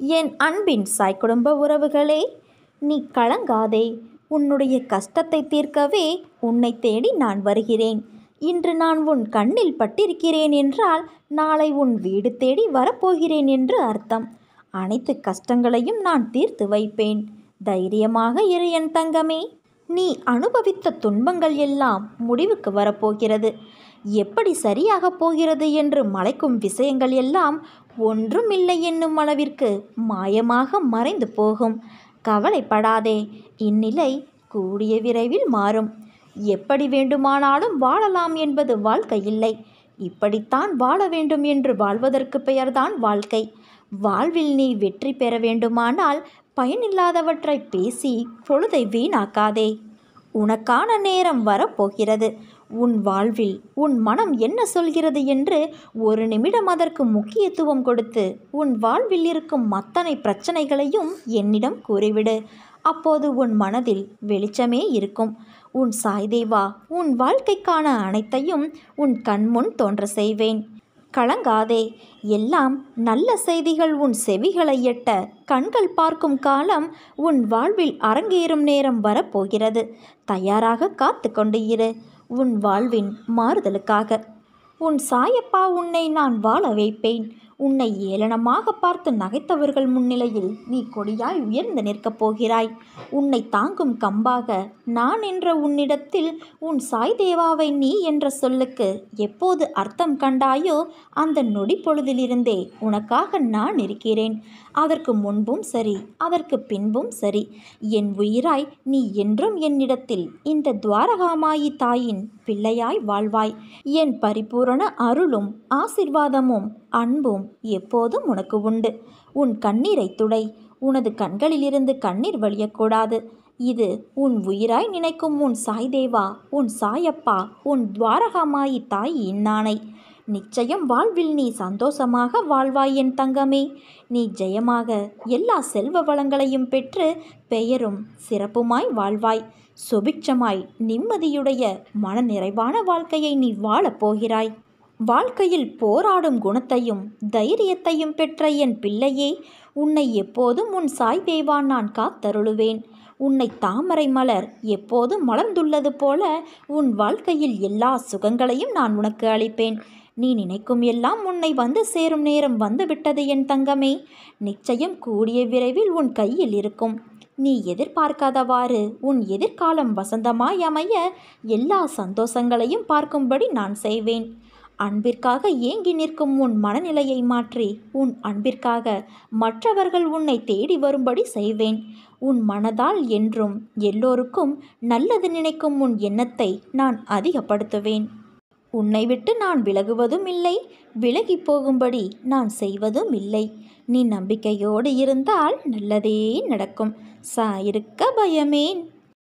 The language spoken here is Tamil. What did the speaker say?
என் அன்பின் சாய் குடும்ப உறவுகளே நீ கலங்காதே. உன்னுடைய கஷ்டத்தை தீர்க்கவே உன்னை தேடி நான் வருகிறேன். இன்று நான் உன் கண்ணில் பட்டிருக்கிறேன் என்றால் நாளை உன் வீடு தேடி வரப்போகிறேன் என்று அர்த்தம். அனைத்து கஷ்டங்களையும் நான் தீர்த்து வைப்பேன். தைரியமாக இரு என் தங்கமே. நீ அனுபவித்த துன்பங்கள் எல்லாம் முடிவுக்கு வரப்போகிறது. எப்படி சரியாகப் போகிறது என்று மலைக்கும் விஷயங்கள் எல்லாம் ஒன்றும் இல்லை என்னும் அளவிற்கு மாயமாக மறைந்து போகும். கவலைப்படாதே இந்நிலை கூடிய விரைவில் மாறும். எப்படி வேண்டுமானாலும் வாழலாம் என்பது வாழ்க்கை இல்லை இப்படித்தான் வாழ வேண்டும் என்று வாழ்வதற்கு பெயர்தான் வாழ்க்கை. வாழ்வில் நீ வெற்றி பெற வேண்டுமானால் பயனில்லாதவற்றை பேசி பொழுதை வீணாக்காதே. உனக்கான நேரம் வரப்போகிறது. உன் வாழ்வில் உன் மனம் என்ன சொல்கிறது என்று ஒரு நிமிடம் அதற்கு முக்கியத்துவம் கொடுத்து உன் வாழ்வில் இருக்கும் அத்தனை பிரச்சனைகளையும் என்னிடம் கூறிவிடு. அப்போது உன் மனதில் வெளிச்சமே இருக்கும். உன் சாய்தேவா உன் வாழ்க்கைக்கான அனைத்தையும் உன் கண்முன் தோன்ற செய்வேன். கலங்காதே எல்லாம் நல்ல செய்திகள் உன் செவிகளை எட்ட கண்கள் பார்க்கும் காலம் உன் வாழ்வில் அரங்கேறும் நேரம் வரப்போகிறது. தயாராக காத்து கொண்டு இரு. உன் வாழ்வின் மாறுதலுக்காக. உன் சாயப்பா உன்னை நான் வாழ வைப்பேன். உன்னை ஏளனமாக பார்த்து நகைத்தவர்கள் முன்னிலையில் நீ கொடியாய் உயர்ந்து நிற்கப் போகிறாய். உன்னை தாங்கும் கம்பாக நான் என்ற உன்னிடத்தில் உன் சாய் தேவாவை நீ என்ற சொல்லுக்கு எப்போது அர்த்தம் கண்டாயோ அந்த நொடி பொழுதிலிருந்தே உனக்காக நான் இருக்கிறேன். அதற்கு முன்பும் சரி அதற்கு பின்பும் சரி. என் உயிராய் நீ என்றும் என்னிடத்தில் இந்த துவாரகாமாயி தாயின் பிள்ளையாய் வாழ்வாய். என் பரிபூரண அருளும் ஆசிர்வாதமும் அன்பும் எப்போதும் உனக்கு உண்டு. உன் கண்ணீரை துடை. உனது கண்களிலிருந்து கண்ணீர் வழியக்கூடாது. இது உன் உயிராய் நினைக்கும் உன் சாய்தேவா உன் சாயப்பா உன் துவாரகாமாயி தாய் இன்னானை நிச்சயம் வாழ்வில் நீ சந்தோஷமாக வாழ்வாய் என் தங்கமே. நீ ஜெயமாக எல்லா செல்வ வளங்களையும் பெற்று பெயரும் சிறப்புமாய் வாழ்வாய். சுபிட்சமாய் நிம்மதியுடைய மன நிறைவான வாழ்க்கையை நீ வாழப் போகிறாய். வாழ்க்கையில் போராடும் குணத்தையும் தைரியத்தையும் பெற்ற என் பிள்ளையே உன்னை எப்போதும் உன் சாய் தேவான் நான் காத்தருளுவேன். உன்னை தாமரை மலர் எப்போதும் மலர்ந்துள்ளது போல உன் வாழ்க்கையில் எல்லா சுகங்களையும் நான் உனக்கு அளிப்பேன். நீ நினைக்கும் எல்லாம் உன்னை வந்து சேரும் நேரம் வந்துவிட்டது என் தங்கமே. நிச்சயம் கூடிய விரைவில் உன் கையில் இருக்கும். நீ எதிர்பார்க்காதவாறு உன் எதிர்காலம் வசந்தமாய் அமைய எல்லா சந்தோஷங்களையும் பார்க்கும்படி நான் செய்வேன். அன்பிற்காக ஏங்கி நிற்கும் உன் மனநிலையை மாற்றி உன் அன்பிற்காக மற்றவர்கள் உன்னை தேடி வரும்படி செய்வேன். உன் மனதால் என்றும் எல்லோருக்கும் நல்லது நினைக்கும் உன் எண்ணத்தை நான் அதிகப்படுத்துவேன். உன்னை விட்டு நான் விலகுவதும் இல்லை விலகி போகும்படி நான் செய்வதும் இல்லை. நீ நம்பிக்கையோடு இருந்தால் நல்லதே நடக்கும். சாயிருக்க பயமேன்.